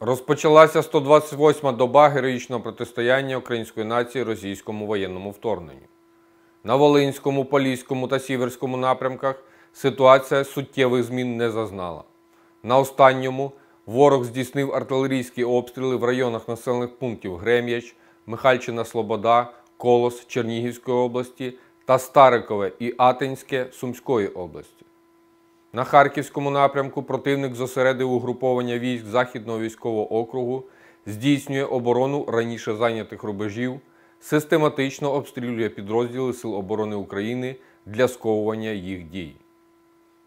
Розпочалася 128-ма доба героїчного протистояння української нації російському воєнному вторгненню. На Волинському, Поліському та Сіверському напрямках ситуація суттєвих змін не зазнала. На останньому ворог здійснив артилерійські обстріли в районах населених пунктів Грем'яч, Михальчина Слобода, Колос Чернігівської області та Старикове і Атинське Сумської області. На Харківському напрямку противник зосередив угруповання військ Західного військового округу, здійснює оборону раніше зайнятих рубежів, систематично обстрілює підрозділи Сил оборони України для сковування їх дій.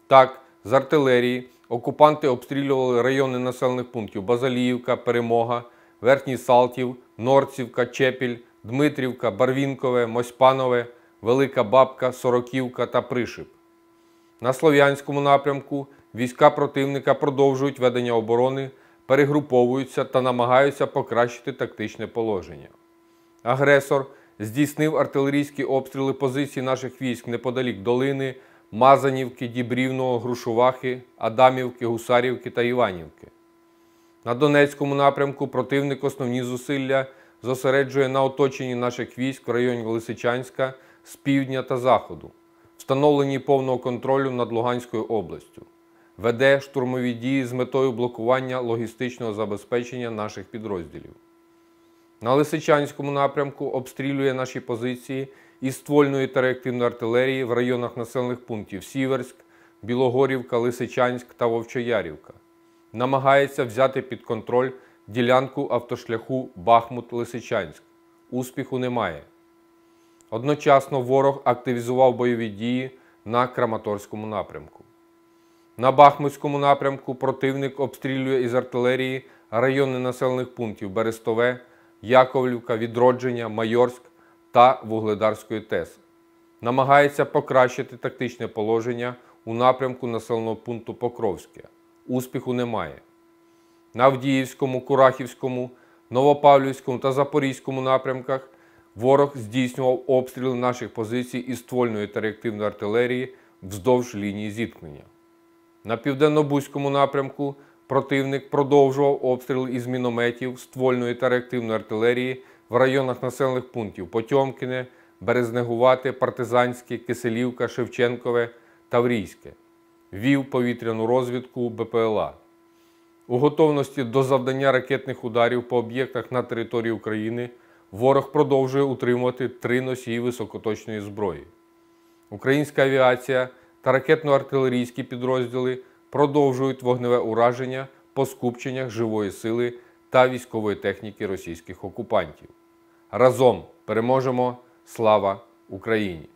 Так, з артилерії окупанти обстрілювали райони населених пунктів Базаліївка, Перемога, Верхній Салтів, Норцівка, Чепіль, Дмитрівка, Барвінкове, Мосьпанове, Велика Бабка, Сороківка та Пришип. На Слов'янському напрямку війська противника продовжують ведення оборони, перегруповуються та намагаються покращити тактичне положення. Агресор здійснив артилерійські обстріли позицій наших військ неподалік Долини, Мазанівки, Дібрівного, Грушувахи, Адамівки, Гусарівки та Іванівки. На Донецькому напрямку противник основні зусилля зосереджує на оточенні наших військ в районі Лисичанська з півдня та заходу, встановленні повного контролю над Луганською областю, веде штурмові дії з метою блокування логістичного забезпечення наших підрозділів. На Лисичанському напрямку обстрілює наші позиції із ствольної та реактивної артилерії в районах населених пунктів Сіверськ, Білогорівка, Лисичанськ та Вовчоярівка. Намагається взяти під контроль ділянку автошляху Бахмут-Лисичанськ. Успіху немає. Одночасно ворог активізував бойові дії на Краматорському напрямку. На Бахмутському напрямку противник обстрілює із артилерії райони населених пунктів Берестове, Яковлівка, Відродження, Майорськ та Вугледарської ТЕС. Намагається покращити тактичне положення у напрямку населеного пункту Покровське. Успіху немає. На Авдіївському, Курахівському, Новопавлівському та Запорізькому напрямках ворог здійснював обстріли наших позицій із ствольної та реактивної артилерії вздовж лінії зіткнення. На південно-бузькому напрямку противник продовжував обстріли із мінометів, ствольної та реактивної артилерії в районах населених пунктів Потьомкіне, Березнегувате, Партизанське, Киселівка, Шевченкове, Таврійське. Вів повітряну розвідку БПЛА. У готовності до завдання ракетних ударів по об'єктах на території України ворог продовжує утримувати три носії високоточної зброї. Українська авіація та ракетно-артилерійські підрозділи продовжують вогневе ураження по скупченнях живої сили та військової техніки російських окупантів. Разом переможемо! Слава Україні!